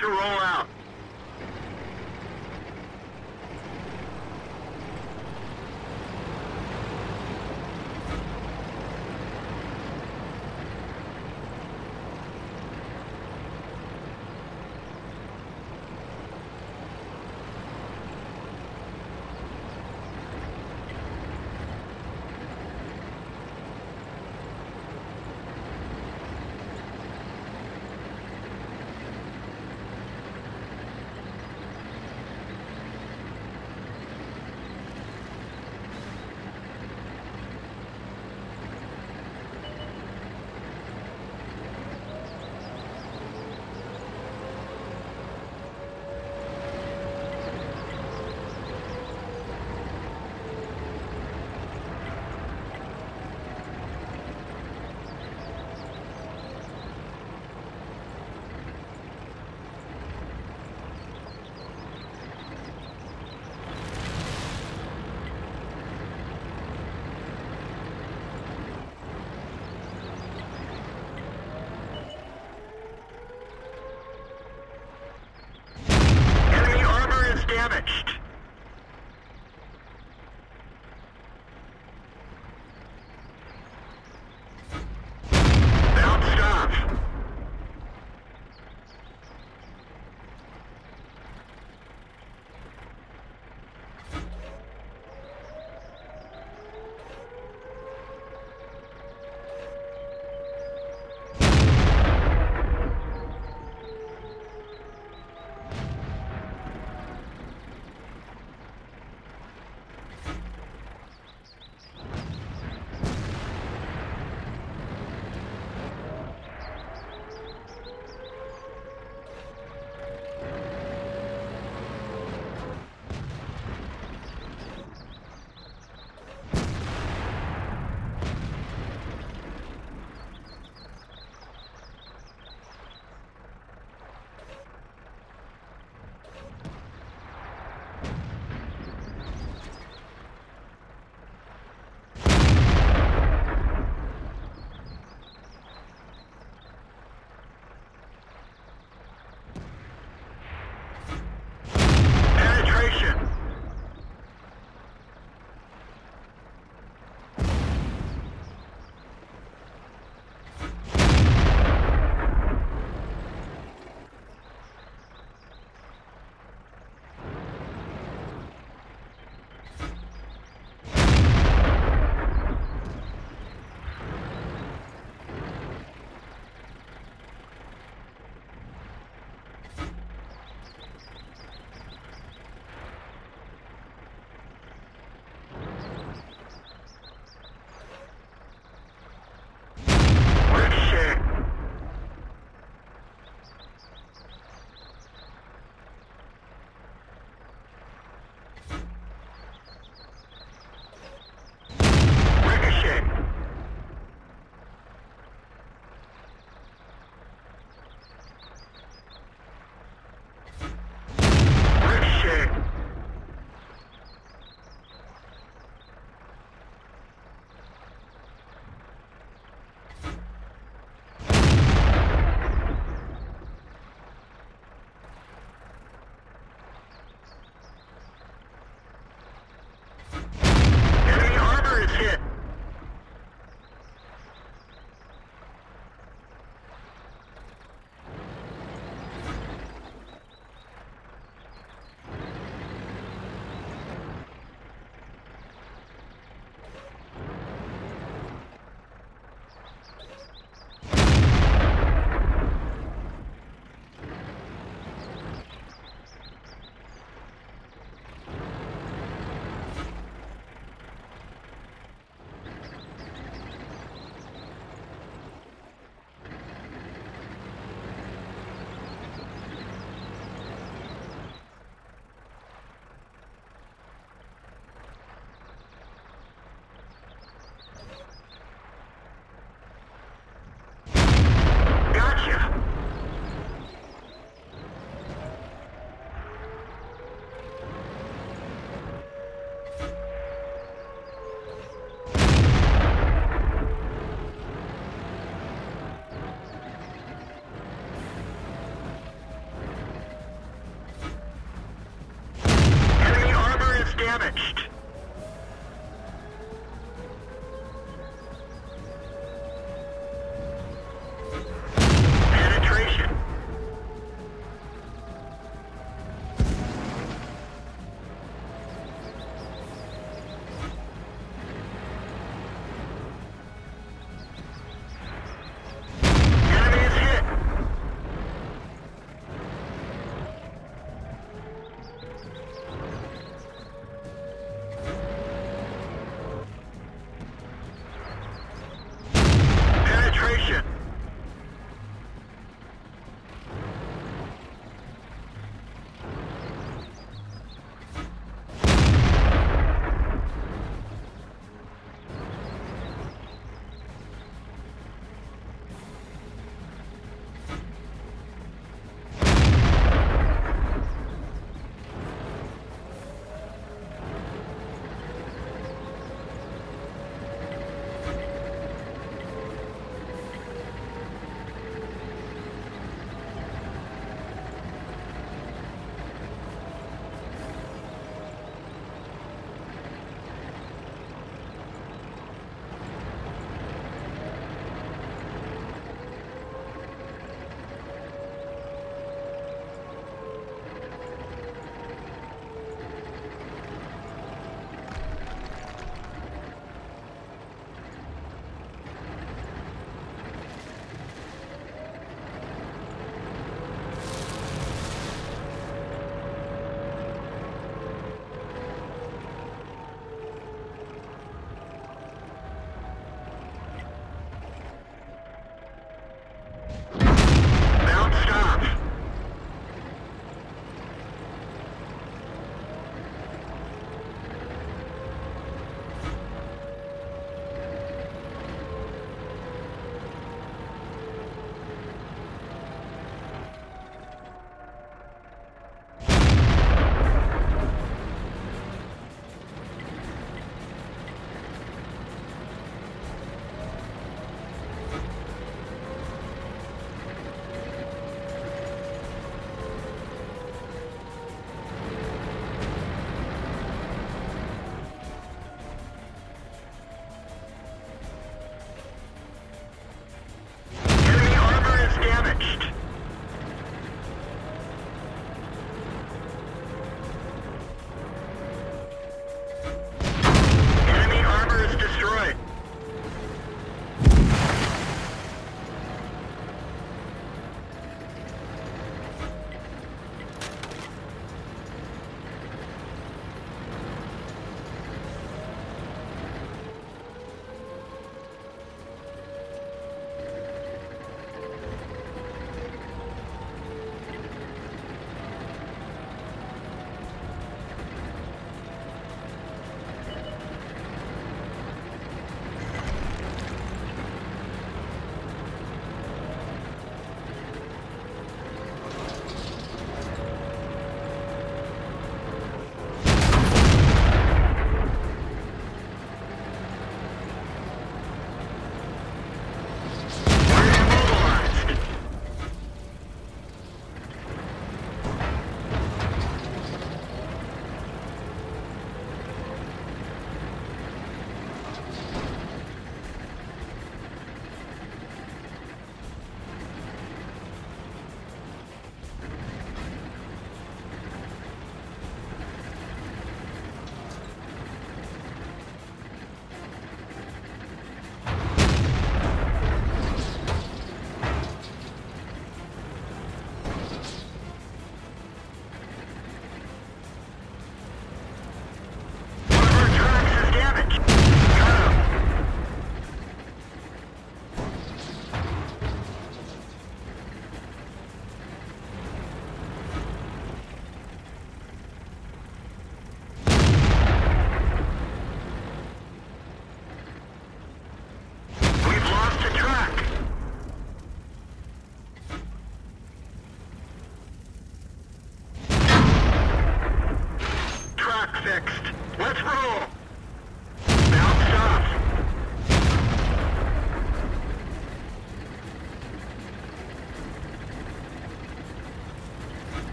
to roll out.